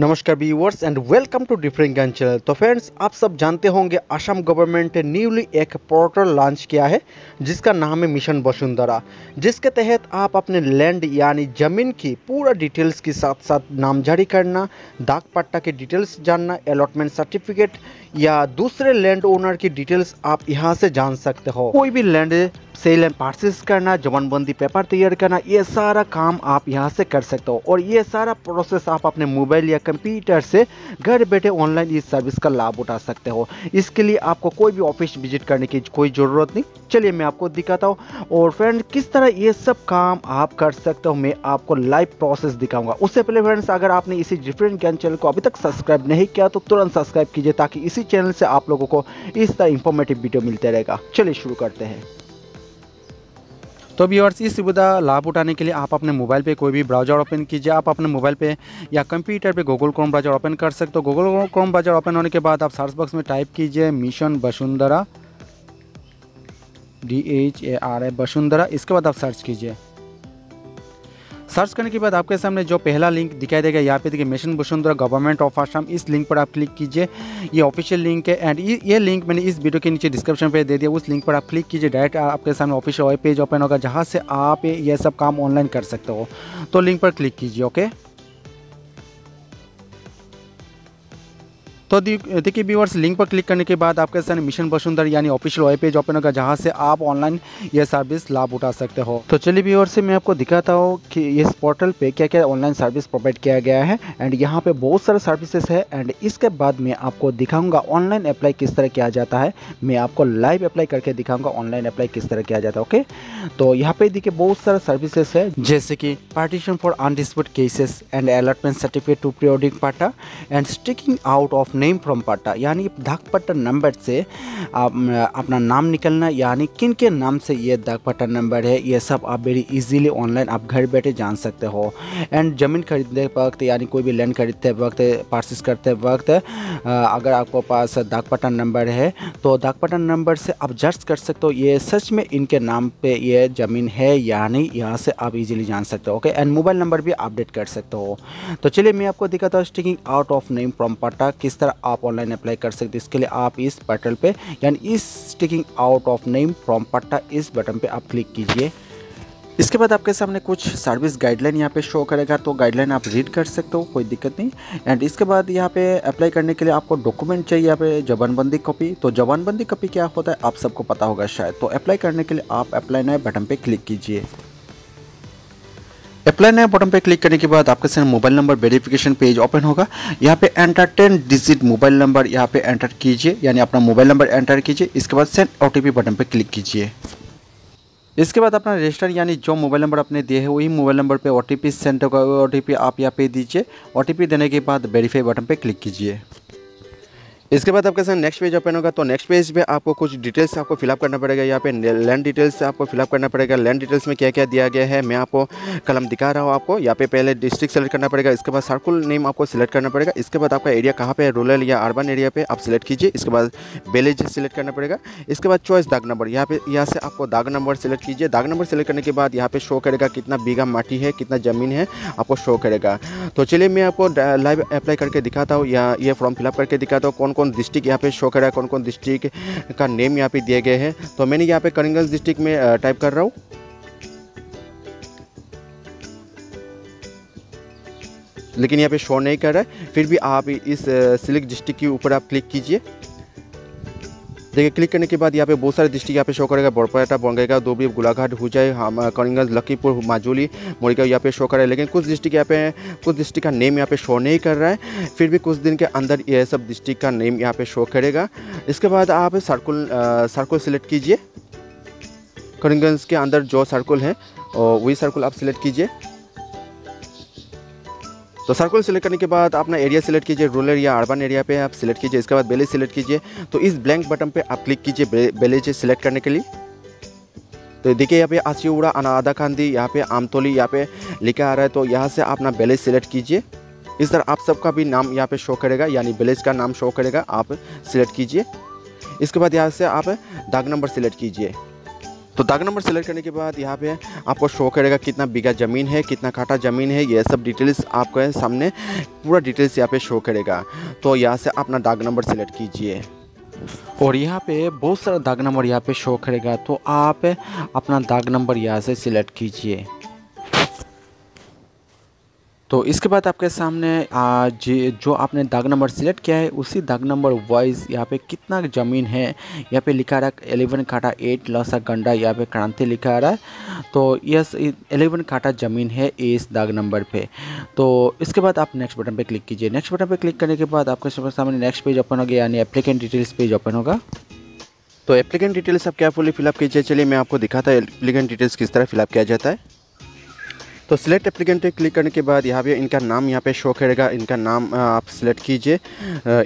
नमस्कार viewers and welcome to different gun channel तो friends आप सब जानते होंगे असम गवर्नमेंट ने न्यूली एक पोर्टल लॉन्च किया है, जिसका नाम है मिशन वसुंधरा जिसके तहत आप अपने लैंड यानी ज़मीन की पूरा डिटेल्स के साथ साथ नाम जारी करना डाक पट्टा की डिटेल्स जानना अलॉटमेंट सर्टिफिकेट या दूसरे लैंड ओनर की डिटेल्स आप यहाँ से जान सकते हो। कोई भी लैंड सेल एंड पार्सेस करना, जवानबंदी पेपर तैयार करना, ये सारा काम आप यहाँ से कर सकते हो। और ये सारा प्रोसेस आप अपने मोबाइल या कंप्यूटर से घर बैठे ऑनलाइन इस सर्विस का लाभ उठा सकते हो। इसके लिए आपको कोई भी ऑफ़िस विज़िट करने की कोई ज़रूरत नहीं। चलिए मैं आपको दिखाता हूँ। और फ्रेंड किस तरह ये सब काम आप कर सकते हो, मैं आपको लाइव प्रोसेस दिखाऊँगा। उससे पहले फ्रेंड्स अगर आपने इसी डिफरेंट ज्ञान चैनल को अभी तक सब्सक्राइब नहीं किया तो तुरंत सब्सक्राइब कीजिए ताकि इसी चैनल से आप लोगों को इस तरह इंफॉर्मेटिव वीडियो मिलते रहेगा। चलिए शुरू करते हैं। तो व्यूअर्स इस सुविधा लाभ उठाने के लिए आप अपने मोबाइल पे कोई भी ब्राउज़र ओपन कीजिए। आप अपने मोबाइल पे या कंप्यूटर पे गूगल क्रोम ब्राउज़र ओपन कर सकते हो। गूगल क्रोम ब्राउज़र ओपन होने के बाद आप सर्च बॉक्स में टाइप कीजिए mission Vasundhara D H A R A Vasundhara इसके बाद आप सर्च कीजिए। सर्च करने के बाद आपके सामने जो पहला लिंक दिखाई देगा, यहाँ पे देखिए, mission Vasundhara government of Assam, इस लिंक पर आप क्लिक कीजिए। ये ऑफिशियल लिंक है एंड ये लिंक मैंने इस वीडियो के नीचे डिस्क्रिप्शन पे दे दिया, उस लिंक पर आप क्लिक कीजिए, डायरेक्ट आपके सामने ऑफिशियल वेब पेज ओपन होगा, जहाँ से आप ये सब काम ऑनलाइन कर सकते हो। तो लिंक पर क्लिक कीजिए, ओके? तो देखिए व्यूअर्स लिंक पर क्लिक करने के बाद आपके सामने मिशन वसुंधर यानी ऑफिशियल वेब पेज ओपन होगा जहाँ से आप ऑनलाइन ये सर्विस लाभ उठा सकते हो। तो चलिए व्यूअर्स से मैं आपको दिखाता हूँ कि इस पोर्टल पे क्या क्या ऑनलाइन सर्विस प्रोवाइड किया गया है एंड यहाँ पे बहुत सारे सर्विसेज़ है एंड इसके बाद मैं आपको दिखाऊँगा ऑनलाइन अप्लाई किस तरह किया जाता है। मैं आपको लाइव अप्लाई करके दिखाऊँगा ऑनलाइन अप्लाई किस तरह किया जाता है ओके तो यहाँ पे देखिए बहुत सारे सर्विसेज़ है, जैसे कि partition for undisputed cases and allotment certificate to periodic patta and sticking out of name from patta यानी डाक पट्टा नंबर से आप अपना नाम निकलना, यानी किन के नाम से ये डाक पट्टा नंबर है, ये सब आप वेरी इजीली ऑनलाइन आप घर बैठे जान सकते हो। एंड ज़मीन खरीदते वक्त, यानी कोई भी लैंड खरीदते वक्त परचेस करते वक्त अगर आपको पास डाक पट्टा नंबर है तो डाक पट्टा नंबर से आप जज कर सकते हो, ये सच में इनके नाम पे ये ज़मीन है, यानी यहाँ से आप इजीली जान सकते हो ओके एंड मोबाइल नंबर भी अपडेट कर सकते हो। तो चलिए, मैं आपको दिखाता हूँ sticking out of name from patta किस तरह आप ऑनलाइन अप्लाई कर सकते हैं, इसके लिए आप इस बटन पे, यानी इस sticking out of name from patta इस बटन पे आप क्लिक कीजिए। इसके बाद आपके सामने कुछ सर्विस गाइडलाइन यहाँ पे शो करेगा तो गाइडलाइन आप रीड कर सकते हो, कोई दिक्कत नहीं। एंड इसके बाद यहाँ पे अप्लाई करने के लिए आपको डॉक्यूमेंट चाहिए, यहाँ पे जबानबंदी कॉपी तो जबानबंदी कॉपी क्या होता है, आप सबको पता होगा शायद। तो अप्लाई करने के लिए आप अप्लाई नए बटन पे क्लिक कीजिए। अप्लाई नया बटन पे क्लिक करने के बाद आपके सामने mobile number verification page open होगा। यहाँ पे enter ten digit mobile number यहाँ पे एंटर कीजिए, यानी अपना मोबाइल नंबर एंटर कीजिए, इसके बाद सेंड ओटीपी बटन पे क्लिक कीजिए। इसके बाद अपना रजिस्टर यानी जो मोबाइल नंबर आपने दिए है, वही मोबाइल नंबर पे ओ टी सेंड होगा ओटीपी आप यहाँ पे दीजिए ओटीपी देने के बाद वेरीफाई बटन पे क्लिक कीजिए। इसके बाद आपके साथ नेक्स्ट पेज ओपन होगा तो नेक्स्ट पेज पे आपको कुछ डिटेल्स आपको फिलअप करना पड़ेगा। यहाँ पे लैंड डिटेल्स आपको फिलअप करना पड़ेगा। लैंड डिटेल्स में क्या क्या दिया गया है, मैं आपको कलम दिखा रहा हूँ आपको। यहाँ पे पहले डिस्ट्रिक्ट सेलेक्ट करना पड़ेगा, इसके बाद सर्कुल नेम आपको सिलेक्ट करना पड़ेगा। इसके बाद आपका एरिया कहाँ पे रूरल या अर्बन एरिया पे आप सिलेक्ट कीजिए। इसके बाद विलेज सिलेक्ट करना पड़ेगा। इसके बाद चॉइस दाग नंबर यहाँ पे, यहाँ से आपको दाग नंबर सेलेक्ट कीजिए। दाग नंबर सेलेक्ट करने के बाद यहाँ पे शो करेगा कितना बीघा माटी है, कितना ज़मीन है, आपको शो करेगा। तो चलिए मैं आपको लाइव अप्लाई करके दिखाता हूँ या ये फॉर्म फिलअप करके दिखाता हूँ। कौन कौन डिस्ट्रिक्ट यहाँ पे शो कर रहा है कौन कौन डिस्ट्रिक्ट का नेम यहाँ पे दिए गए हैं। तो मैंने यहाँ पे करीमगंज डिस्ट्रिक्ट में टाइप कर रहा हूँ। लेकिन यहाँ पे शो नहीं कर रहा है। फिर भी आप इस सिलेक्ट डिस्ट्रिक्ट के ऊपर आप क्लिक कीजिए। देखिए क्लिक करने के बाद यहाँ पे बहुत सारे डिस्ट्रिक्ट यहाँ पे शो करेगा। बड़पेटा, बंगेगा दोबी गोलाघाट, हुजाई करिंगंज लखीमपुर, माजुली मोरिका यहाँ पे शो कर रहा है लेकिन कुछ डिस्ट्रिक्ट यहाँ पे, कुछ डिस्ट्रिक्ट का नेम यहाँ पे शो नहीं कर रहा है। फिर भी कुछ दिन के अंदर ये सब डिस्ट्रिक्ट का नेम यहाँ पे शो करेगा। इसके बाद आप सर्कुल सर्कुल सिलेक्ट कीजिए। करिंगंज के अंदर जो सर्कुल है वही सर्कुल आप सिलेक्ट कीजिए। तो सर्कुल सेलेक्ट करने के बाद अपना एरिया सिलेक्ट कीजिए रूरल या अर्बन एरिया पे आप सिलेक्ट कीजिए, इसके बाद बेलेज सेलेक्ट कीजिए। तो इस ब्लैंक बटन पे आप क्लिक कीजिए बेलेज सेलेक्ट करने के लिए। तो देखिए यहाँ पे आशीउड़ा अनादा खांदी, यहाँ पे आमतोली, यहाँ पे लिखा आ रहा है तो यहाँ से अपना बेलेज सेलेक्ट कीजिए। इस तरह आप सबका भी नाम यहाँ पे शो करेगा, यानी बेलेज का नाम शो करेगा, आप सिलेक्ट कीजिए। इसके बाद यहाँ से आप दाग नंबर सिलेक्ट कीजिए। तो दाग नंबर सेलेक्ट करने के बाद यहाँ पे आपको शो करेगा कितना बीघा ज़मीन है, कितना काटा ज़मीन है, ये सब डिटेल्स आपके सामने पूरा डिटेल्स यहाँ पे शो करेगा। तो यहाँ से अपना दाग नंबर सेलेक्ट कीजिए। और यहाँ पे बहुत सारा दाग नंबर यहाँ पे शो करेगा तो आप अपना दाग नंबर यहाँ से सिलेक्ट कीजिए। तो इसके बाद आपके सामने आज जो आपने दाग नंबर सिलेक्ट किया है, उसी दाग नंबर वाइज यहाँ पे कितना ज़मीन है? यहाँ पे लिखा रहा है एलेवन काटा एट लसा गंडा, यहाँ पे क्रांति लिखा रहा है। तो यस एलेवन काटा ज़मीन है इस दाग नंबर पे। तो इसके बाद आप नेक्स्ट बटन पे क्लिक कीजिए। नेक्स्ट बटन पे क्लिक करने के बाद आपके सामने नेक्स्ट पेज ओपन हो गया यानी एप्लीकेंट डिटेल्स पेज ओपन होगा। तो एप्लीकेंट डिटेल्स आप क्या फुली फिलअप कीजिए? चलिए मैं आपको दिखाता है एप्लीकेंट डिटेल्स किस तरह फिलअप किया जाता है। तो सिलेक्ट एप्लीकेंट पे क्लिक करने के बाद यहाँ पे इनका नाम यहाँ पे शो करेगा। इनका नाम आप सिलेक्ट कीजिए।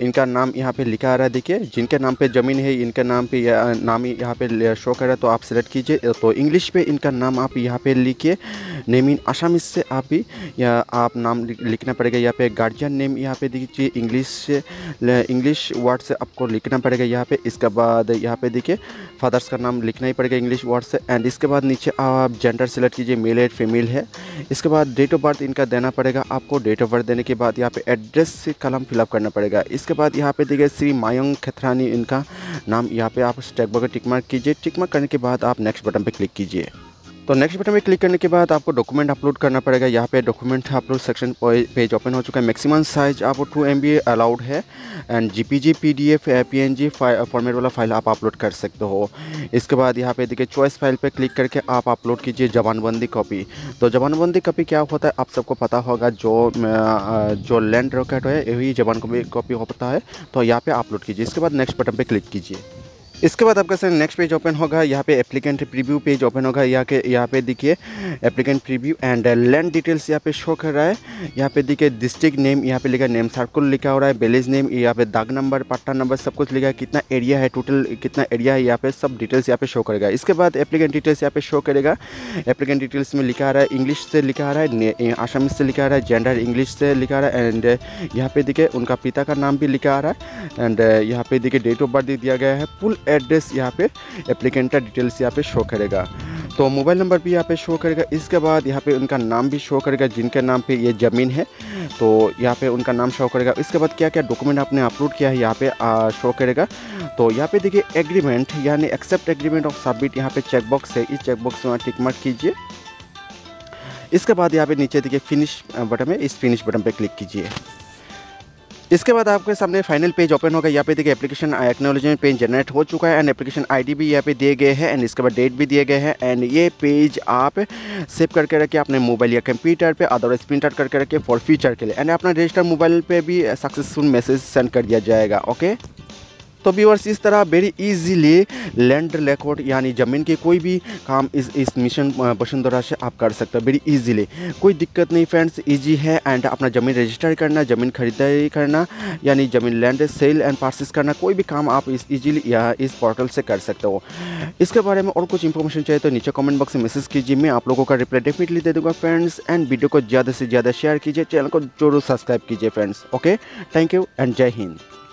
इनका नाम यहाँ पे लिखा आ रहा है। देखिए जिनके नाम पे ज़मीन है इनके नाम पे या, नाम यहाँ पे शो कर रहा है तो आप सिलेक्ट कीजिए। तो इंग्लिश पे इनका नाम आप यहाँ पे लिखिए। नेम इन आसामिस से आप ही या आप नाम लिखना पड़ेगा। यहाँ पे गार्जियन नेम यहाँ पे दीजिए इंग्लिश से इंग्लिश वर्ड से आपको लिखना पड़ेगा यहाँ पे। इसके बाद यहाँ पे देखिए फादर्स का नाम लिखना ही पड़ेगा इंग्लिश वर्ड से। एंड इसके बाद नीचे आप जेंडर सेलेक्ट कीजिए। मेल है फीमेल है। इसके बाद डेट ऑफ़ बर्थ इनका देना पड़ेगा, आपको डेट ऑफ़ बर्थ देने के बाद यहाँ पे एड्रेस से कलम फिलअप करना पड़ेगा। इसके बाद यहाँ पे देखिए श्री मायंग खेथरानी इनका नाम, यहाँ पे आप स्टैक बगर टिकमार्क कीजिए। टिकमार्क करने के बाद आप नेक्स्ट बटन पर क्लिक कीजिए। तो नेक्स्ट बटन में क्लिक करने के बाद आपको डॉक्यूमेंट अपलोड करना पड़ेगा। यहाँ पे document upload section page open हो चुका है। मैक्सिमम साइज़ आपको टू एम अलाउड है। And J P G P D P N G format वाला फ़ाइल आप अपलोड कर सकते हो। इसके बाद यहाँ पे देखिए चॉइस फ़ाइल पे क्लिक करके आप अपलोड कीजिए जबानबंदी कॉपी तो जबानबंदी कॉपी क्या होता है? आप सबको पता होगा जो जो लैंड रॉकेट है, यही जबान कॉपी होता है। तो यहाँ पे अपलोड कीजिए। इसके बाद नेक्स्ट बटन पर क्लिक कीजिए। इसके बाद आपका सर नेक्स्ट पेज ओपन होगा यहाँ पे एप्लीकेंट प्रीव्यू पेज ओपन होगा यहाँ के यहाँ पे देखिए applicant preview and land details यहाँ पे शो कर रहा है यहाँ पे देखिए डिस्ट्रिक्ट नेम यहाँ पे लिखा नेम सर्कुल लिखा हो रहा है विलेज नेम यहाँ पे दाग नंबर पट्टा नंबर सब कुछ लिखा है कितना एरिया है टोटल कितना एरिया है यहाँ पे सब डिटेल्स यहाँ पे शो करेगा इसके बाद एप्लीकेंट डिटेल्स यहाँ पे शो करेगा एप्लीकेंट डिटेल्स में लिखा आ रहा है इंग्लिश से लिखा आ रहा है आसामी से लिखा आ रहा है जेंडर इंग्लिश से लिखा आ रहा है एंड यहाँ पे देखिए उनका पिता का नाम भी लिखा आ रहा है एंड यहाँ पे देखिए डेट ऑफ़ बर्थ दिया गया है फुल एड्रेस यहाँ पे एप्लीकेंट का डिटेल्स यहाँ पे शो करेगा। तो मोबाइल नंबर भी यहाँ पे शो करेगा। इसके बाद यहाँ पे उनका नाम भी शो करेगा जिनके नाम पे ये ज़मीन है। तो यहाँ पे उनका नाम शो करेगा। इसके बाद क्या क्या डॉक्यूमेंट आपने अपलोड किया है यहाँ पे आ, शो करेगा। तो यहाँ पे देखिए एग्रीमेंट यानी एक्सेप्ट एग्रीमेंट ऑफ़ सबमिट यहाँ पे चेकबॉक्स है। इस चेकबॉक्स में टिक मार्क कीजिए। इसके बाद यहाँ पे नीचे देखिए फिनिश बटन है इस फिनिश बटन पर क्लिक कीजिए। इसके बाद आपके सामने फाइनल पेज ओपन होगा। यहाँ पे देखिए एप्लीकेशन एक्नोलॉजमेंट पेज जनरेट हो चुका है एंड एप्लीकेशन आईडी भी यहाँ पे दिए गए हैं एंड इसके बाद डेट भी दिए गए हैं एंड ये पेज आप सेव करके रखिए अपने मोबाइल या कंप्यूटर पे अदरवाइज़ प्रिंट आउट करके रखिए फॉर फ्यूचर के लिए। एंड अपना रजिस्टर मोबाइल पर भी सक्सेसफुल मैसेज सेंड कर दिया जाएगा ओके तो व्यूअर्स इस तरह वेरी इजीली लैंड रिकॉर्ड यानी ज़मीन के कोई भी काम इस इस मिशन वसुंधरा से आप कर सकते हो वेरी इजीली कोई दिक्कत नहीं फ्रेंड्स इजी है एंड अपना ज़मीन रजिस्टर करना, ज़मीन खरीदारी करना, यानी ज़मीन लैंड सेल एंड पार्सिस करना, कोई भी काम आप इस इजीली या इस पोर्टल से कर सकते हो। इसके बारे में और कुछ इन्फॉर्मेशन चाहिए तो नीचे कमेंट बॉक्स में मैसेज कीजिए, मैं आप लोगों का रिप्लाई डेफिनेटली दे दूँगा फ्रेंड्स एंड वीडियो को ज़्यादा से ज़्यादा शेयर कीजिए चैनल को ज़रूर सब्सक्राइब कीजिए friends okay thank you and जय हिंद